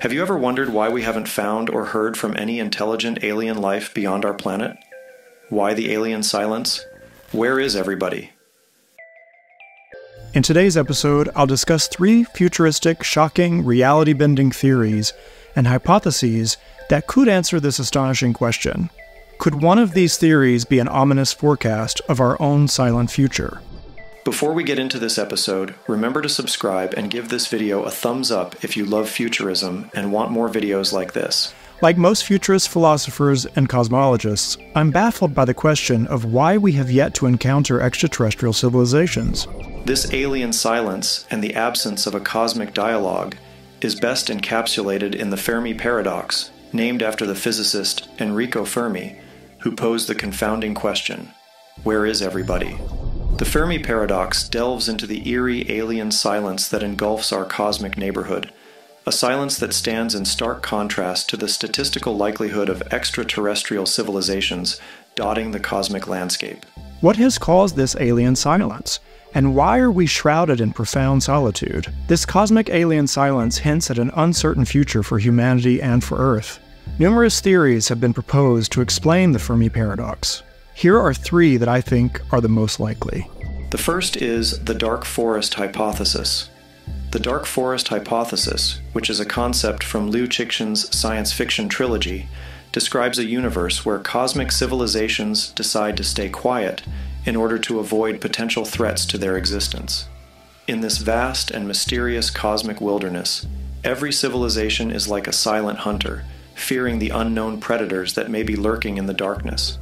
Have you ever wondered why we haven't found or heard from any intelligent alien life beyond our planet? Why the alien silence? Where is everybody? In today's episode, I'll discuss three futuristic, shocking, reality bending theories and hypotheses that could answer this astonishing question. Could one of these theories be an ominous forecast of our own silent future? Before we get into this episode, remember to subscribe and give this video a thumbs up if you love futurism and want more videos like this. Like most futurist philosophers and cosmologists, I'm baffled by the question of why we have yet to encounter extraterrestrial civilizations. This alien silence and the absence of a cosmic dialogue is best encapsulated in the Fermi paradox, named after the physicist Enrico Fermi, who posed the confounding question Where is everybody? The Fermi paradox delves into the eerie alien silence that engulfs our cosmic neighborhood, a silence that stands in stark contrast to the statistical likelihood of extraterrestrial civilizations dotting the cosmic landscape. What has caused this alien silence? And why are we shrouded in profound solitude? This cosmic alien silence hints at an uncertain future for humanity and for Earth. Numerous theories have been proposed to explain the Fermi paradox. Here are three that I think are the most likely. The first is the dark forest hypothesis. The dark forest hypothesis, which is a concept from Liu Cixin's science fiction trilogy, describes a universe where cosmic civilizations decide to stay quiet in order to avoid potential threats to their existence. In this vast and mysterious cosmic wilderness, every civilization is like a silent hunter, fearing the unknown predators that may be lurking in the darkness.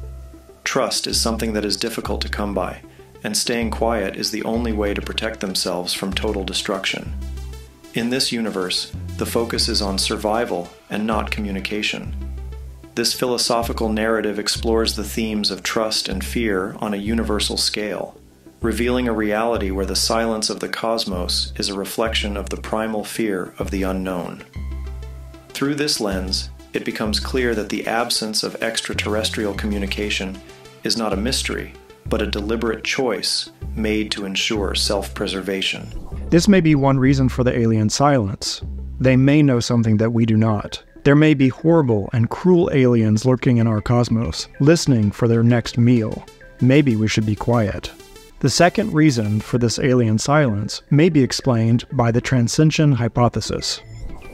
Trust is something that is difficult to come by, and staying quiet is the only way to protect themselves from total destruction. In this universe, the focus is on survival and not communication. This philosophical narrative explores the themes of trust and fear on a universal scale, revealing a reality where the silence of the cosmos is a reflection of the primal fear of the unknown. Through this lens, it becomes clear that the absence of extraterrestrial communication is not a mystery, but a deliberate choice made to ensure self preservation. This may be one reason for the alien silence. They may know something that we do not. There may be horrible and cruel aliens lurking in our cosmos, listening for their next meal. Maybe we should be quiet. The second reason for this alien silence may be explained by the transcension hypothesis.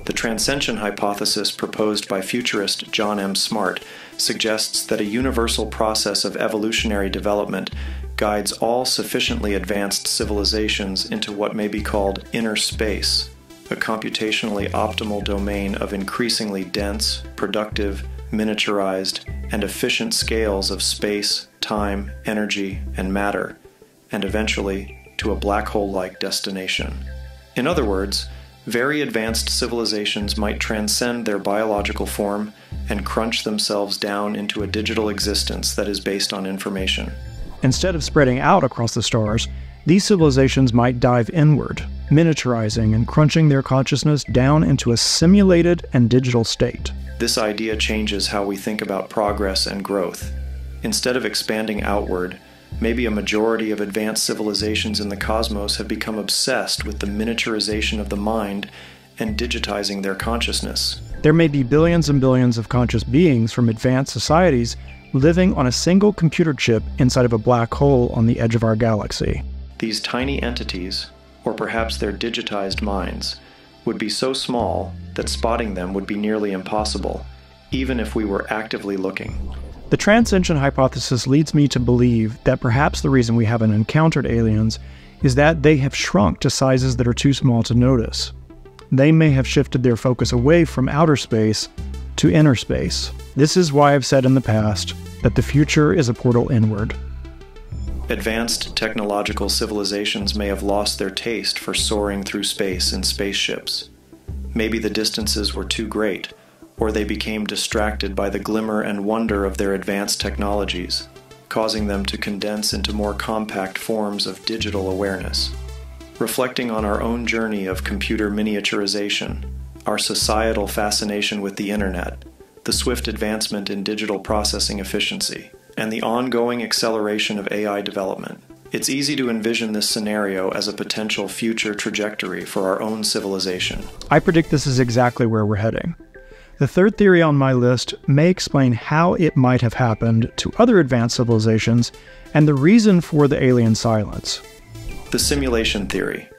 The transcension hypothesis proposed by futurist John M. Smart suggests that a universal process of evolutionary development guides all sufficiently advanced civilizations into what may be called inner space, a computationally optimal domain of increasingly dense, productive, miniaturized, and efficient scales of space, time, energy, and matter, and eventually to a black hole like destination. In other words, very advanced civilizations might transcend their biological form and crunch themselves down into a digital existence that is based on information. Instead of spreading out across the stars, these civilizations might dive inward, miniaturizing and crunching their consciousness down into a simulated and digital state. This idea changes how we think about progress and growth. Instead of expanding outward, maybe a majority of advanced civilizations in the cosmos have become obsessed with the miniaturization of the mind and digitizing their consciousness. There may be billions and billions of conscious beings from advanced societies living on a single computer chip inside of a black hole on the edge of our galaxy. These tiny entities, or perhaps their digitized minds, would be so small that spotting them would be nearly impossible, even if we were actively looking. The transcension hypothesis leads me to believe that perhaps the reason we haven't encountered aliens is that they have shrunk to sizes that are too small to notice. They may have shifted their focus away from outer space to inner space. This is why I've said in the past that the future is a portal inward. Advanced technological civilizations may have lost their taste for soaring through space in spaceships. Maybe the distances were too great, or they became distracted by the glimmer and wonder of their advanced technologies, causing them to condense into more compact forms of digital awareness. Reflecting on our own journey of computer miniaturization, our societal fascination with the internet, the swift advancement in digital processing efficiency, and the ongoing acceleration of AI development, It's easy to envision this scenario as a potential future trajectory for our own civilization. I predict this is exactly where we're heading. The third theory on my list may explain how it might have happened to other advanced civilizations and the reason for the alien silence. The simulation theory.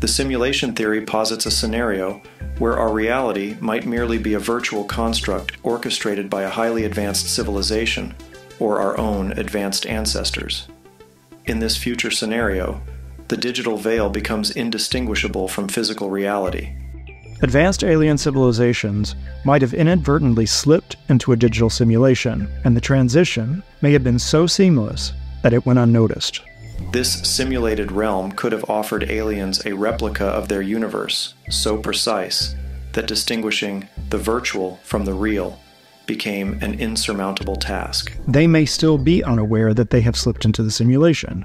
The simulation theory posits a scenario where our reality might merely be a virtual construct orchestrated by a highly advanced civilization or our own advanced ancestors. In this future scenario, the digital veil becomes indistinguishable from physical reality. Advanced alien civilizations might have inadvertently slipped into a digital simulation, and the transition may have been so seamless that it went unnoticed. This simulated realm could have offered aliens a replica of their universe, so precise that distinguishing the virtual from the real became an insurmountable task. They may still be unaware that they have slipped into the simulation.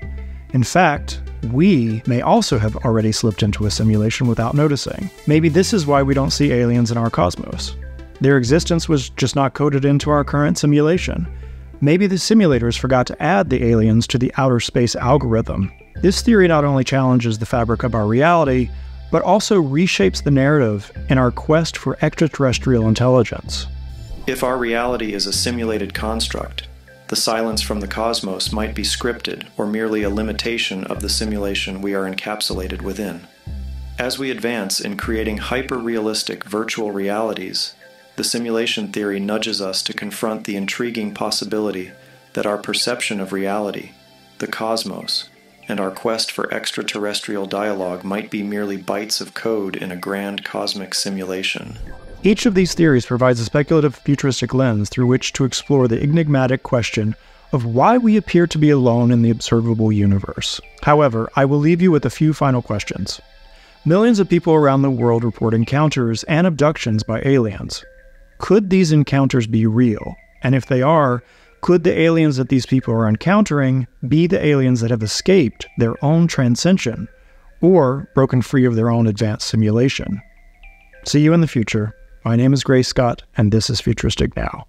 In fact, we may also have already slipped into a simulation without noticing. Maybe this is why we don't see aliens in our cosmos. Their existence was just not coded into our current simulation. Maybe the simulators forgot to add the aliens to the outer space algorithm. This theory not only challenges the fabric of our reality, but also reshapes the narrative in our quest for extraterrestrial intelligence. If our reality is a simulated construct, the silence from the cosmos might be scripted or merely a limitation of the simulation we are encapsulated within. As we advance in creating hyper realistic virtual realities, the simulation theory nudges us to confront the intriguing possibility that our perception of reality, the cosmos, and our quest for extraterrestrial dialogue might be merely bytes of code in a grand cosmic simulation. Each of these theories provides a speculative futuristic lens through which to explore the enigmatic question of why we appear to be alone in the observable universe. However, I will leave you with a few final questions. Millions of people around the world report encounters and abductions by aliens. Could these encounters be real? And if they are, could the aliens that these people are encountering be the aliens that have escaped their own transcension or broken free of their own advanced simulation? See you in the future. My name is Gray Scott, and this is Futuristic Now.